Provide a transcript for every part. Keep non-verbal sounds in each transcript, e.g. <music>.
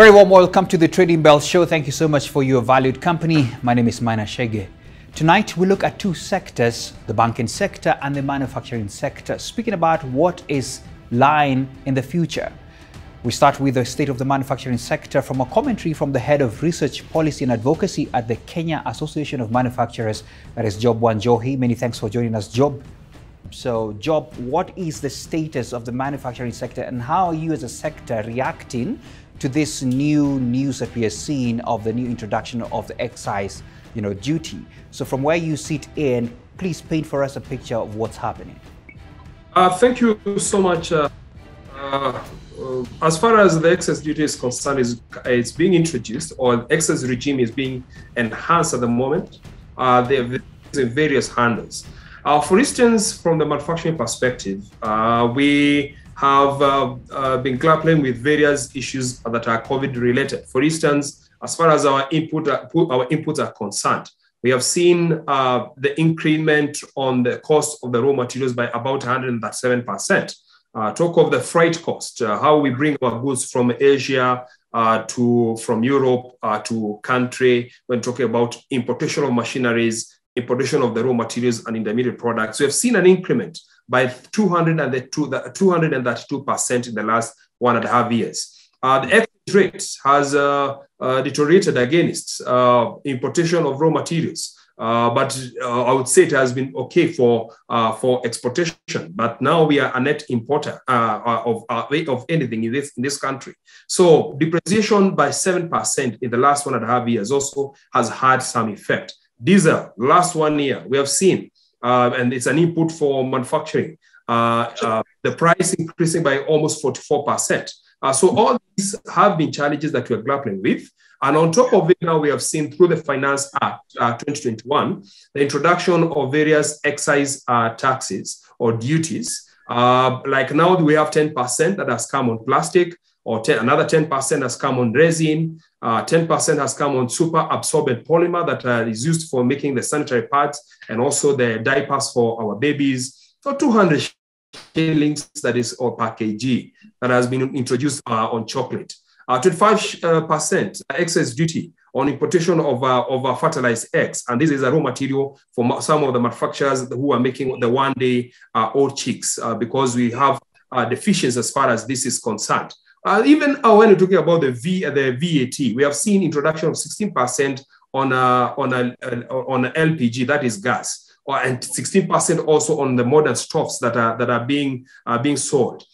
Very warm welcome to the Trading Bell Show. Thank you so much for your valued company. My name is Maina Chege. Tonight we look at two sectors, the banking sector and the manufacturing sector, speaking about what is lying in the future. We start with the state of the manufacturing sector from a commentary from the head of research policy and advocacy at the Kenya Association of Manufacturers, that is Job Wanjohi. Many thanks for joining us, Job. So, Job, what is the status of the manufacturing sector and how are you as a sector reacting to this new news that we are seeing of the new introduction of the excise you know, duty? So, from where you sit in, please paint for us a picture of what's happening. Uh, thank you so much. Uh, uh, as far as the excise duty is concerned, it's being introduced or the excise regime is being enhanced at the moment. Uh, there are various handles. Uh, for instance, from the manufacturing perspective, uh, we have uh, uh, been grappling with various issues that are COVID related. For instance, as far as our input our inputs are concerned, we have seen uh, the increment on the cost of the raw materials by about 107 percent. Uh, talk of the freight cost, uh, how we bring our goods from Asia uh, to from Europe uh, to country when talking about importation of machineries, importation of the raw materials and intermediate products. We have seen an increment by 232% in the last one and a half years. Uh, the exchange rate has uh, deteriorated against importation of raw materials. Uh, but uh, I would say it has been okay for uh, for exportation. But now we are a net importer uh, uh, of of anything in this in this country. So depreciation by seven percent in the last one and a half years also has had some effect. Diesel last one year we have seen, and it's an input for manufacturing. the price increasing by almost forty four percent. so all these have been challenges that we are grappling with. And on top of it, now we have seen through the Finance Act uh, 2021, the introduction of various excise uh, taxes or duties. Uh, like now we have 10% that has come on plastic, or 10, another 10% has come on resin, 10% uh, has come on super absorbent polymer that uh, is used for making the sanitary pads and also the diapers for our babies. So 200 shillings, that is, or per kg, that has been introduced uh, on chocolate. 25% uh, excise duty on importation of, uh, of uh, fertilized eggs. And this is a raw material for some of the manufacturers who are making the one day uh, old chicks uh, because we have uh, deficiencies as far as this is concerned. Uh, even oh, when you're talking about the, v, uh, the VAT, we have seen introduction of 16% uh, on, a, on, a, on a LPG, that is gas. And 16% also on the modern stoves that are that are being being sold.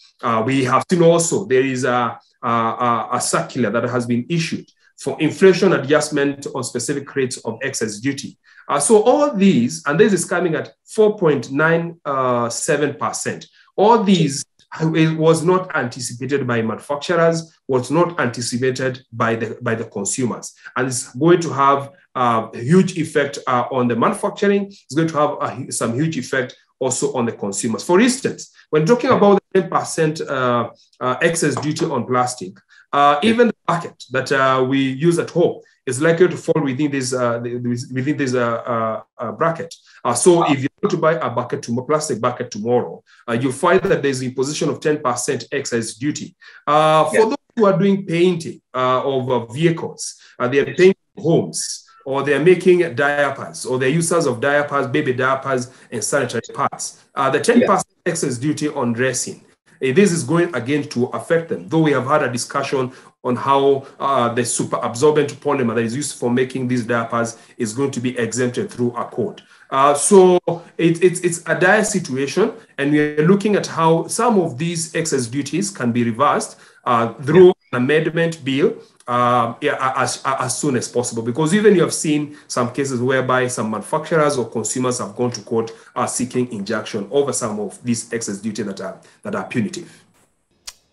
we have seen also there is a uh, a circular that has been issued for inflation adjustment on specific rates of excise duty. Uh, so all these, and this is coming at 4.97%. All these was not anticipated by manufacturers, was not anticipated by the, by the consumers. And it's going to have a huge effect uh, on the manufacturing. It's going to have a, some huge effect also on the consumers. For instance, when talking about the 10% uh, uh, excise duty on plastic, uh, even the bucket that uh, we use at home is likely to fall within this uh, within this uh, bracket. so if you want to buy a bucket to plastic bucket tomorrow, you'll find that there's imposition of 10% excise duty. For those who are doing painting of vehicles, they are painting homes or they're making diapers, or they're users of diapers, baby diapers, and sanitary pads. Uh, the 10% yeah. excise duty on dressing, uh, this is going again to affect them, though we have had a discussion on how uh, the super absorbent polymer that is used for making these diapers is going to be exempted through a code. Uh, so it, it, it's a dire situation, and we're looking at how some of these excise duties can be reversed uh, through amendment bill uh, yeah, as, as soon as possible. Because even you have seen some cases whereby some manufacturers or consumers have gone to court uh, seeking injunction over some of these excise duty that are that are punitive.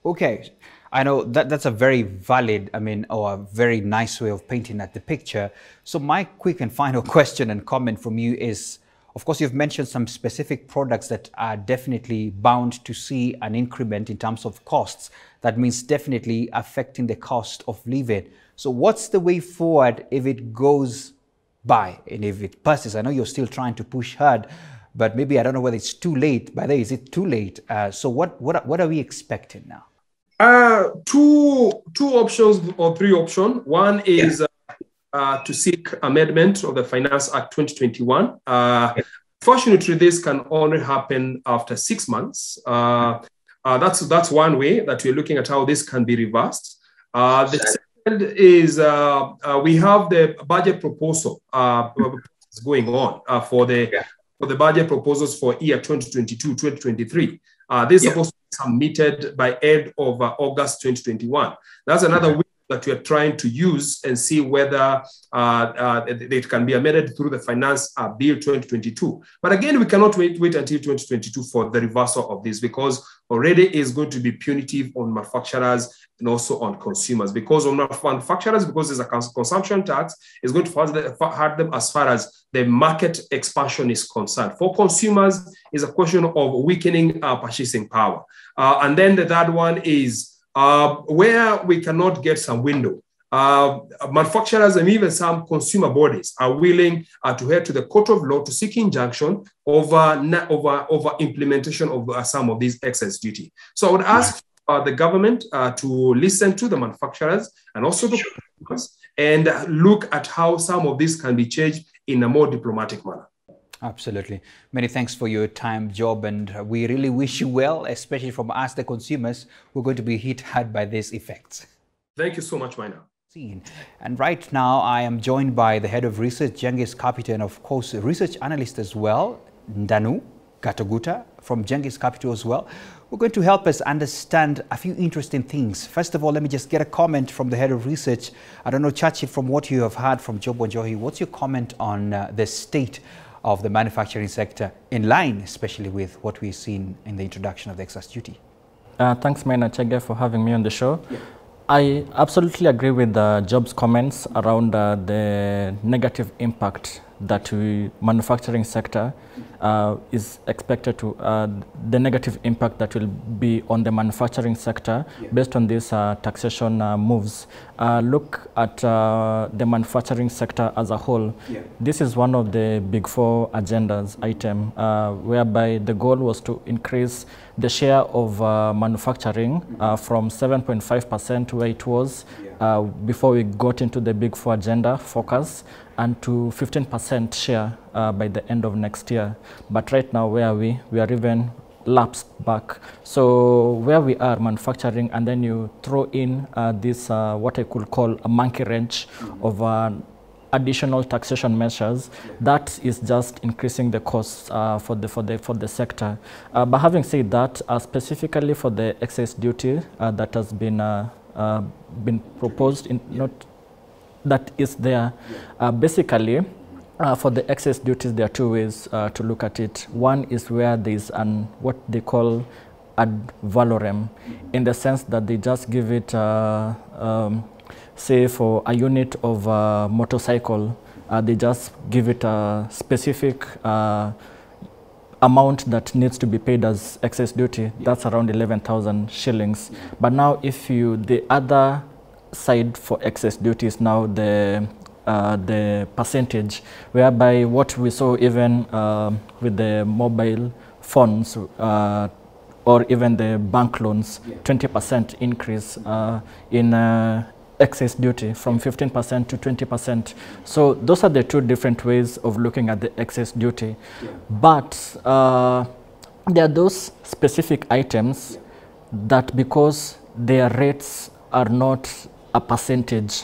Okay. I know that that's a very valid, I mean, or a very nice way of painting at the picture. So my quick and final <laughs> question and comment from you is, of course, you've mentioned some specific products that are definitely bound to see an increment in terms of costs. That means definitely affecting the cost of living. So, what's the way forward if it goes by and if it passes? I know you're still trying to push hard, but maybe I don't know whether it's too late. By the way, is it too late? Uh, so, what, what, what are we expecting now? Uh, two two options or three options. One is yeah. Uh, uh, to seek amendment of the Finance Act 2021. Uh. Fortunately, this can only happen after six months. Uh, uh, that's that's one way that we're looking at how this can be reversed. the second is we have the budget proposal going on for the yeah. for the budget proposals for year 2022 2023. this is supposed to be submitted by end of uh, August 2021. That's another okay. way that we are trying to use and see whether uh, uh, it can be amended through the Finance uh, Bill 2022. But again, we cannot wait, wait until 2022 for the reversal of this because already is going to be punitive on manufacturers and also on consumers because on manufacturers, because there's a consumption tax, is going to hurt them as far as the market expansion is concerned. For consumers, is a question of weakening our purchasing power. Uh, and then the third one is uh, where we cannot get some window. Uh, manufacturers and even some consumer bodies are willing uh, to head to the court of law to seek injunction over, over, over implementation of uh, some of these excise duty. So I would ask uh, the government uh, to listen to the manufacturers and also the consumers and look at how some of this can be changed in a more diplomatic manner. Absolutely. Many thanks for your time, Job, and we really wish you well, especially from us, the consumers, who are going to be hit hard by these effects. Thank you so much, Maina. And right now, I am joined by the head of research, Genghis Capital, and of course, research analyst as well, Ndanu Kataguta from Genghis Capital as well. We're going to help us understand a few interesting things. First of all, let me just get a comment from the head of research. I don't know, Churchill, from what you have heard from Job Wanjohi, what's your comment on uh, the state of the manufacturing sector in line, especially with what we've seen in the introduction of the excise duty. Uh, thanks, Maina Chege, for having me on the show. Yeah. I absolutely agree with uh, Job's comments around uh, the negative impact that we manufacturing sector uh, is expected to, uh, the negative impact that will be on the manufacturing sector yeah. based on these uh, taxation uh, moves. Uh, look at uh, the manufacturing sector as a whole. Yeah. This is one of the big four agendas item whereby the goal was to increase the share of manufacturing from 7.5% where it was yeah. Before we got into the big four agenda focus and to 15% share uh, by the end of next year. But right now, where are we? We are even lapsed back. So where we are manufacturing and then you throw in uh, this, uh, what I could call a monkey wrench mm -hmm. of uh, additional taxation measures, that is just increasing the costs uh, for, the, for, the, for the sector. Uh, but having said that, uh, specifically for the excise duty uh, that has been, uh, been proposed, in, not that is there. Uh, basically, uh, for the excise duties, there are two ways to look at it. One is where there is an what they call ad valorem, in the sense that they just give it, um, say, for a unit of motorcycle, they just give it a specific amount that needs to be paid as excise duty. That's around 11,000 shillings. But now, if you the other side for excise duty is now the uh, the percentage, whereby what we saw even uh, with the mobile phones uh, or even the bank loans, 20% increase uh, in uh, excise duty from 15% to 20%. So those are the two different ways of looking at the excise duty. Yeah. But uh, there are those specific items that because their rates are not a percentage.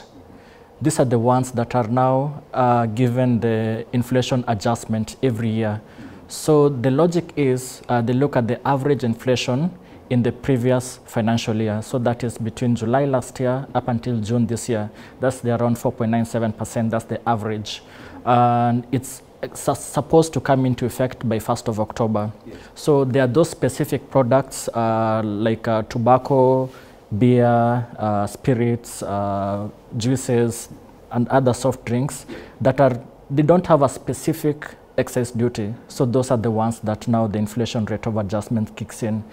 These are the ones that are now uh, given the inflation adjustment every year. So the logic is uh, they look at the average inflation in the previous financial year. So that is between July last year up until June this year. That's the around 4.97%. That's the average. And it's supposed to come into effect by 1st of October. Yes. So there are those specific products uh, like uh, tobacco, beer, uh, spirits, uh, juices, and other soft drinks that are, they don't have a specific excise duty. So those are the ones that now the inflation rate of adjustment kicks in.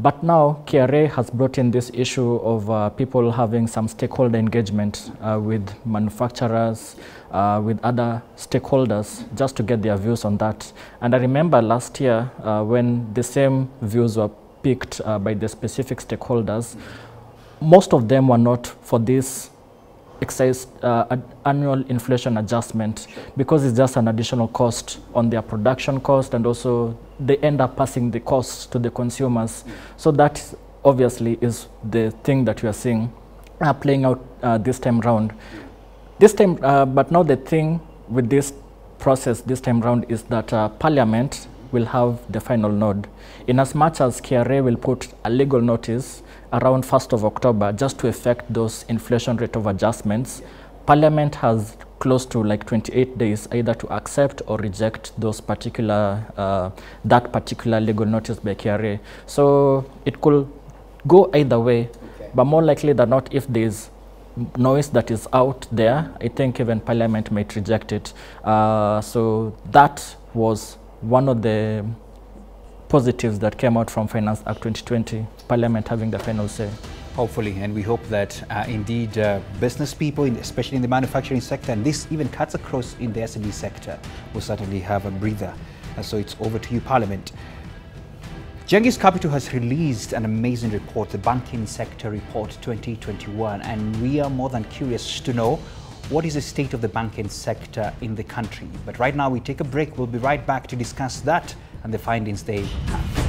But now KRA has brought in this issue of uh, people having some stakeholder engagement uh, with manufacturers, uh, with other stakeholders, just to get their views on that. And I remember last year uh, when the same views were picked uh, by the specific stakeholders, most of them were not for this excise uh, annual inflation adjustment because it's just an additional cost on their production cost and also they end up passing the costs to the consumers. So that obviously is the thing that we are seeing uh, playing out uh, this time round. This time, uh, but now the thing with this process this time round is that uh, Parliament will have the final nod. In as much as KRA will put a legal notice around 1st of October just to effect those inflation rate of adjustments, Parliament has close to like 28 days either to accept or reject those particular, uh, that particular legal notice by KRA. So it could go either way, okay. but more likely than not if there's noise that is out there, I think even Parliament might reject it. Uh, so that was one of the positives that came out from Finance Act 2020, Parliament having the final say. Hopefully, and we hope that uh, indeed uh, business people, especially in the manufacturing sector, and this even cuts across in the SME sector, will certainly have a breather. Uh, so it's over to you, Parliament. Genghis Capital has released an amazing report, the Banking Sector Report 2021, and we are more than curious to know what is the state of the banking sector in the country. But right now we take a break. We'll be right back to discuss that and the findings they have.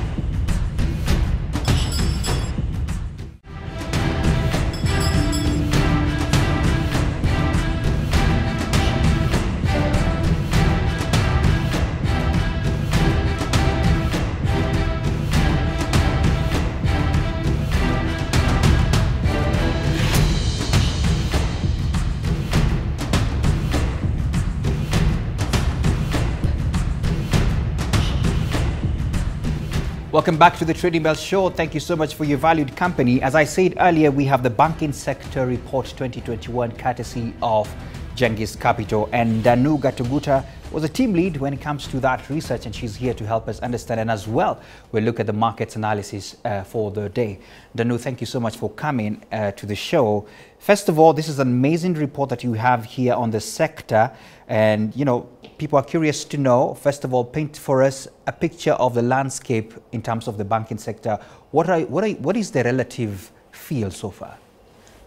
Welcome back to the Trading Bell Show. Thank you so much for your valued company. As I said earlier, we have the Banking Sector Report 2021 courtesy of Genghis Capital. And Danu Gatuguta was a team lead when it comes to that research, and she's here to help us understand. And as well, we'll look at the markets analysis uh, for the day. Danu, thank you so much for coming uh, to the show. First of all, this is an amazing report that you have here on the sector. And, you know, people are curious to know, first of all, paint for us a picture of the landscape in terms of the banking sector. What, are, what, are, what is the relative feel so far?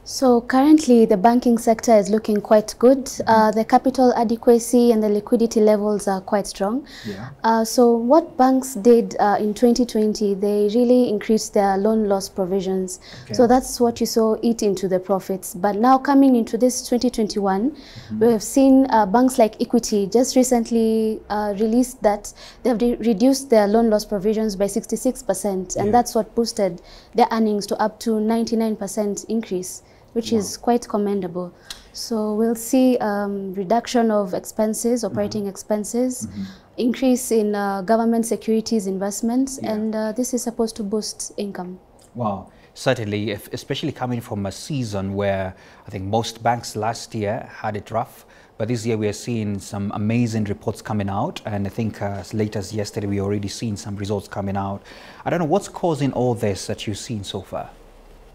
So currently the banking sector is looking quite good. Mm -hmm. uh, the capital adequacy and the liquidity levels are quite strong. Yeah. Uh, so what banks did uh, in 2020, they really increased their loan loss provisions. Okay. So that's what you saw eat into the profits. But now coming into this 2021, mm -hmm. we have seen uh, banks like Equity just recently uh, released that they have reduced their loan loss provisions by 66%. And yeah. that's what boosted their earnings to up to 99% increase which wow. is quite commendable. So we'll see um, reduction of expenses, operating mm -hmm. expenses, mm -hmm. increase in uh, government securities investments, yeah. and uh, this is supposed to boost income. Wow. Certainly, if, especially coming from a season where I think most banks last year had it rough, but this year we are seeing some amazing reports coming out. And I think uh, as late as yesterday, we already seen some results coming out. I don't know what's causing all this that you've seen so far.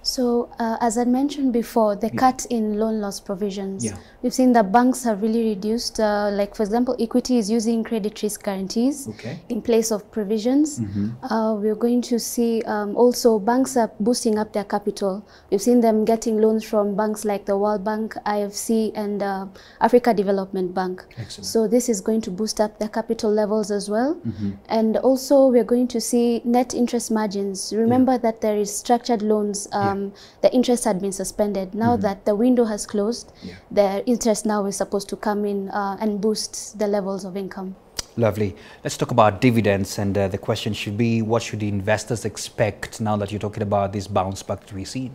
So uh, as I mentioned before, the yeah. cut in loan loss provisions. Yeah. We've seen that banks have really reduced, uh, like for example, Equity is using credit risk guarantees okay. in place of provisions. Mm -hmm. uh, we're going to see um, also banks are boosting up their capital. We've seen them getting loans from banks like the World Bank, IFC, and uh, Africa Development Bank. Excellent. So this is going to boost up their capital levels as well. Mm -hmm. And also we're going to see net interest margins. Remember yeah. that there is structured loans um, the interest had been suspended. Now mm -hmm. that the window has closed, yeah. the interest now is supposed to come in uh, and boost the levels of income. Lovely. Let's talk about dividends. And uh, the question should be, what should the investors expect now that you're talking about this bounce back that we've seen?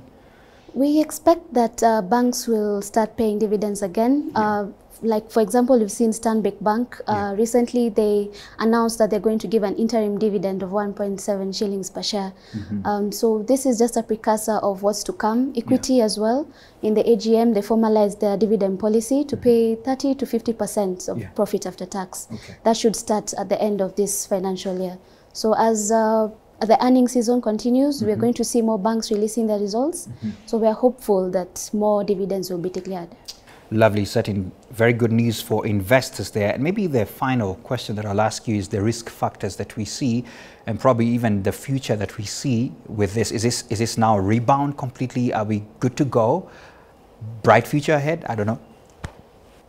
We expect that uh, banks will start paying dividends again. Yeah. Like for example, we've seen Stanbic Bank. Uh, yeah. Recently, they announced that they're going to give an interim dividend of 1.7 shillings per share. Mm -hmm. um, so this is just a precursor of what's to come. Equity yeah. as well. In the AGM, they formalized their dividend policy to mm -hmm. pay 30 to 50 percent of yeah. profit after tax. Okay. That should start at the end of this financial year. So as uh, the earning season continues, mm -hmm. we're mm-hmm. going to see more banks releasing their results. Mm -hmm. So we are hopeful that more dividends will be declared. Lovely, certain very good news for investors there. And maybe the final question that I'll ask you is the risk factors that we see and probably even the future that we see with this. Is this, is this now a rebound completely? Are we good to go? Bright future ahead? I don't know.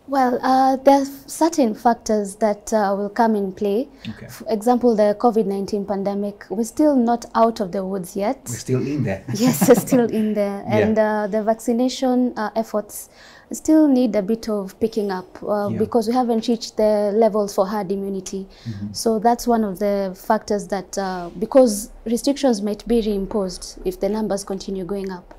Well, uh, there are certain factors that uh, will come in play. Okay. For example, the COVID-19 pandemic. We're still not out of the woods yet. We're still in there. yes, it's still in there. <laughs> Yeah. And uh, the vaccination uh, efforts still need a bit of picking up uh, Yeah. because we haven't reached the levels for herd immunity. Mm-hmm. So that's one of the factors that, uh, because restrictions might be reimposed if the numbers continue going up.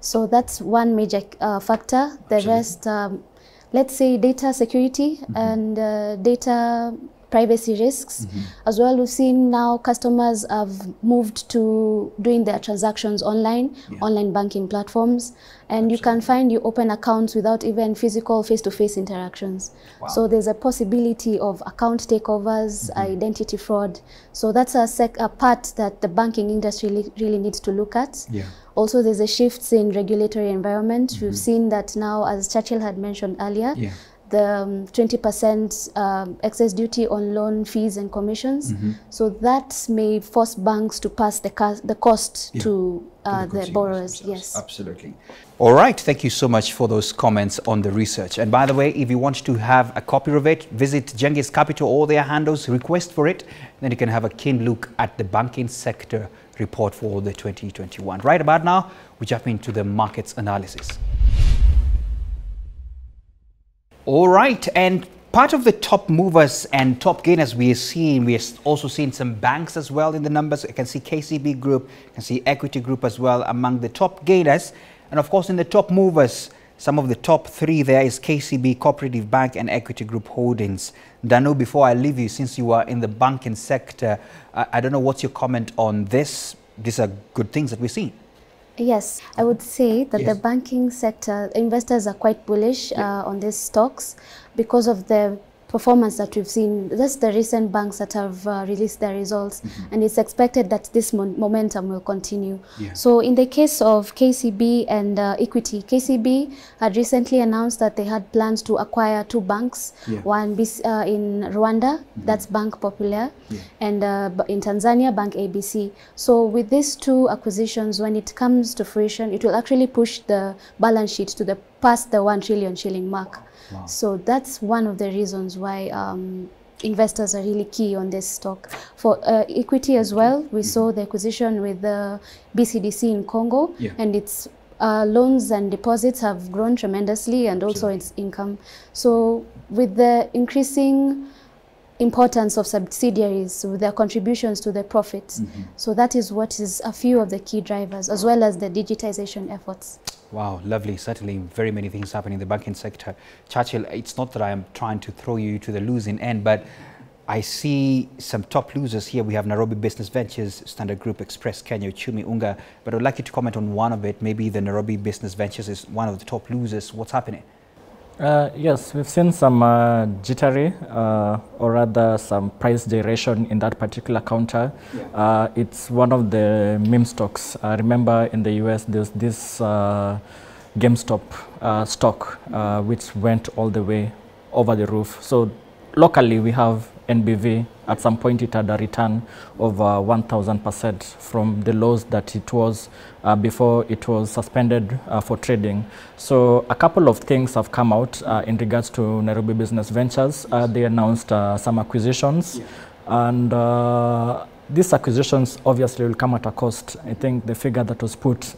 So that's one major uh, factor. The Absolutely. rest, um, let's say data security and uh, data privacy risks. Mm-hmm. As well, we've seen now customers have moved to doing their transactions online, Yeah. online banking platforms, and you can find you open accounts without even physical face-to-face interactions. Wow. So there's a possibility of account takeovers, mm-hmm. identity fraud. So that's a, sec- a part that the banking industry really needs to look at. Yeah. Also, there's a shift in regulatory environment. We've mm-hmm. seen that now, as Churchill had mentioned earlier, Yeah. The um, 20% um, excise duty on loan fees and commissions. Mm-hmm. So that may force banks to pass the, the cost Yeah. to, uh, the, consumers borrowers. themselves. Yes. Absolutely. All right. Thank you so much for those comments on the research. And by the way, if you want to have a copy of it, visit Genghis Capital, all their handles, request for it. Then you can have a keen look at the banking sector report for the 2021. Right about now, we jump into the markets analysis. All right, and part of the top movers and top gainers we are seeing, we are also seeing some banks as well in the numbers. You can see KCB Group, you can see Equity Group as well among the top gainers. And of course, in the top movers, some of the top three there is KCB, Cooperative Bank, and Equity Group Holdings. Danu, before I leave you, since you are in the banking sector, I, I don't know what's your comment on this. These are good things that we're seeing. Yes, I would say that Yes. the banking sector, investors are quite bullish uh, on these stocks because of the performance that we've seen. That's the recent banks that have uh, released their results, and it's expected that this momentum will continue. Yeah. So, in the case of KCB and uh, Equity, KCB had recently announced that they had plans to acquire two banks, Yeah. one uh, in Rwanda, that's Bank Popular, Yeah. and uh, in Tanzania, Bank ABC. So with these two acquisitions, when it comes to fruition, it will actually push the balance sheet to the past the one trillion shilling mark. Wow. So that's one of the reasons why um, investors are really key on this stock. For uh, equity as well, we saw the acquisition with the BCDC in Congo, Yeah. and its uh, loans and deposits have grown tremendously, and also its income. So with the increasing importance of subsidiaries with their contributions to the profits. So that is what is a few of the key drivers, as well as the digitization efforts. Wow, lovely. Certainly, very many things happening in the banking sector. Churchill, it's not that I am trying to throw you to the losing end, but I see some top losers here. We have Nairobi Business Ventures, Standard Group, Express Kenya, Chumi Unga. But I'd like you to comment on one of it. Maybe the Nairobi Business Ventures is one of the top losers. What's happening? Uh, yes, we've seen some uh, jittery, uh, or rather some price gyration in that particular counter. Uh, it's one of the meme stocks. I remember in the US, there's this uh, GameStop uh, stock uh, which went all the way over the roof. So locally, we have NBV. At some point, it had a return of uh, 1,000% from the lows that it was uh, before it was suspended uh, for trading. So a couple of things have come out uh, in regards to Nairobi Business Ventures. Uh, they announced uh, some acquisitions, and uh, these acquisitions obviously will come at a cost. I think the figure that was put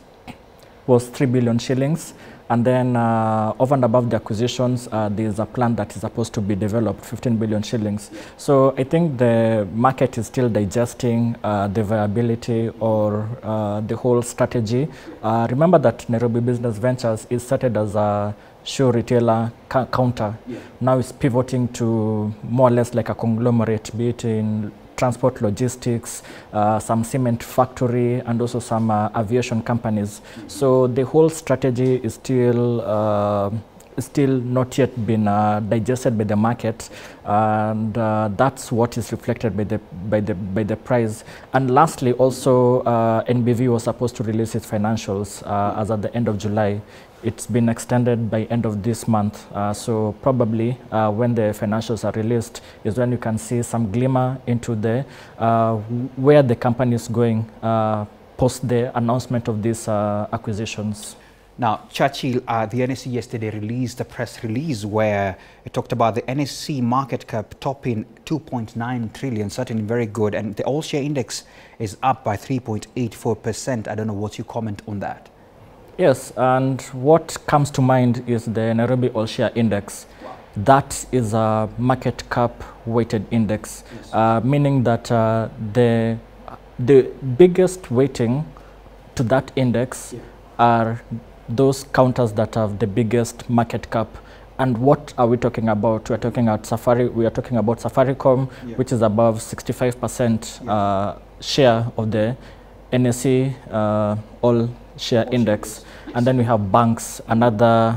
was 3 billion shillings. And then uh, over and above the acquisitions, uh, there's a plan that is supposed to be developed, 15 billion shillings. So I think the market is still digesting uh, the viability or uh, the whole strategy. Uh, remember that Nairobi Business Ventures is started as a shoe retailer counter. Yeah. Now it's pivoting to more or less like a conglomerate, be it in transport logistics, uh, some cement factory, and also some uh, aviation companies. So the whole strategy is still uh, still not yet been uh, digested by the market, and uh, that's what is reflected by the by the by the price. And lastly, also uh, NBV was supposed to release its financials as at the end of July. It's been extended by end of this month, uh, so probably uh, when the financials are released is when you can see some glimmer into the where the company is going post the announcement of these acquisitions. Now, Churchill, uh, the NSE yesterday released a press release where it talked about the NSE market cap topping 2.9 trillion, certainly very good, and the all share index is up by 3.84%. I don't know what you comment on that. Yes, and what comes to mind is the Nairobi All Share Index. That is a market cap weighted index, yes. uh, meaning that uh, the, the biggest weighting to that index yeah. are those counters that have the biggest market cap. And what are we talking about? We're talking about Safari. We are talking about Safaricom, yeah. which is above 65% yeah. uh, share of the NSE uh, all share index. And then we have banks, another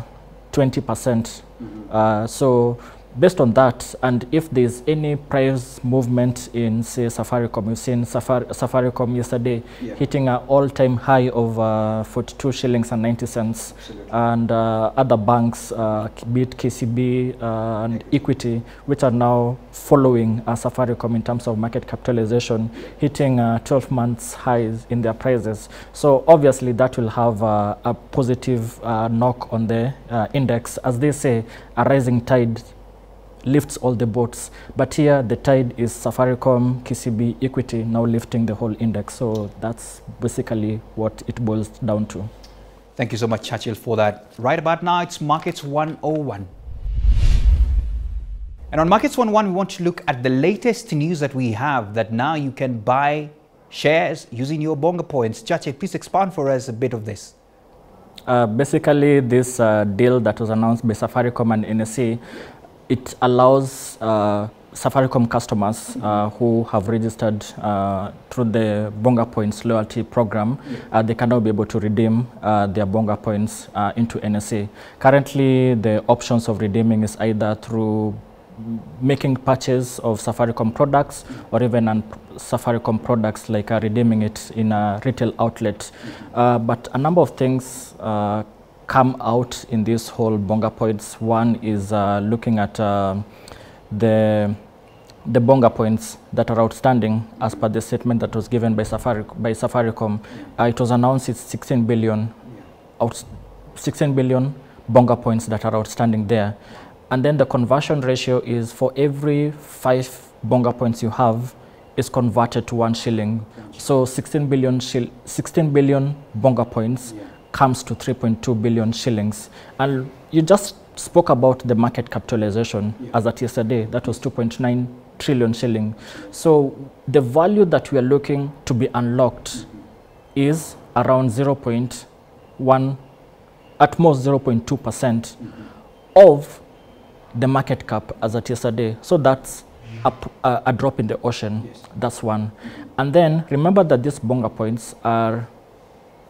20%. Mm -hmm. uh, so based on that, and if there's any price movement in, say, Safaricom, you've seen Safari, Safaricom yesterday yeah. hitting an all-time high of uh, 42 shillings and 90 cents, Absolutely. and uh, other banks, uh, be it KCB uh, and Equity, which are now following uh, Safaricom in terms of market capitalization, hitting uh, 12 months highs in their prices. So obviously that will have a positive knock on the index. As they say, a rising tide lifts all the boats. But here the tide is Safaricom, KCB, Equity now lifting the whole index. So that's basically what it boils down to. Thank you so much, Churchill, for that. Right about now, it's Markets 101. And on Markets 101, we want to look at the latest news that we have that now you can buy shares using your Bonga points. Churchill, please expand for us a bit of this. Uh, basically, this uh, deal that was announced by Safaricom and NSE it allows uh, Safaricom customers uh, who have registered uh, through the Bonga Points loyalty program, uh, they can now be able to redeem uh, their Bonga Points uh, into NSE. Currently, the options of redeeming is either through making purchase of Safaricom products or even on Safaricom products like redeeming it in a retail outlet. but a number of things come out in this whole bonga points. One is uh, looking at uh, the the bonga points that are outstanding as per the statement that was given by, Safari, by Safaricom. Uh, it was announced it's 16 billion, out, 16 billion bonga points that are outstanding there. And then the conversion ratio is for every five bonga points you have is converted to one shilling. So 16 billion, 16 billion bonga points yeah comes to 3.2 billion shillings. And you just spoke about the market capitalization yeah. as at yesterday, that was 2.9 trillion shilling. So the value that we are looking to be unlocked mm -hmm. is around 0.1, at most 0.2 percent mm -hmm. of the market cap as at yesterday. So that's a, a, a drop in the ocean. Yes. That's one. And then remember that these bonga points are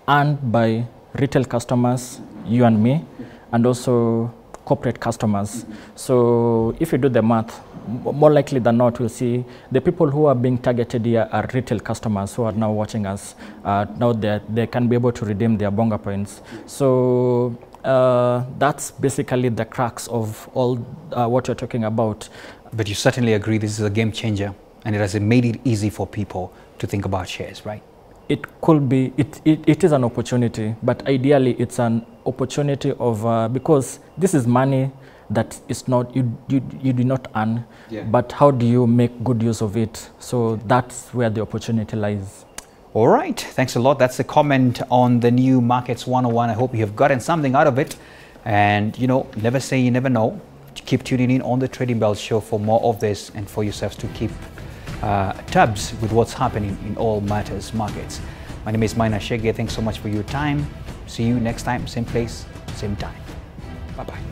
earned by retail customers, you and me, and also corporate customers. So if you do the math, more likely than not, we'll see the people who are being targeted here are retail customers who are now watching us. Uh, now that they can be able to redeem their bonga points. So uh, that's basically the crux of all uh, what you're talking about. But you certainly agree this is a game changer and it has made it easy for people to think about shares, right? It could be, it, it, it is an opportunity, but ideally it's an opportunity of, uh, because this is money that is not, you, you, you do not earn, yeah. but how do you make good use of it? So that's where the opportunity lies. All right, thanks a lot. That's the comment on the new Markets 101. I hope you have gotten something out of it. And, you know, never say you never know. Keep tuning in on the Trading Bell show for more of this and for yourselves to keep uh, tabs with what's happening in all matters markets. My name is Maina Chege. Thanks so much for your time. See you next time, same place, same time. Bye bye.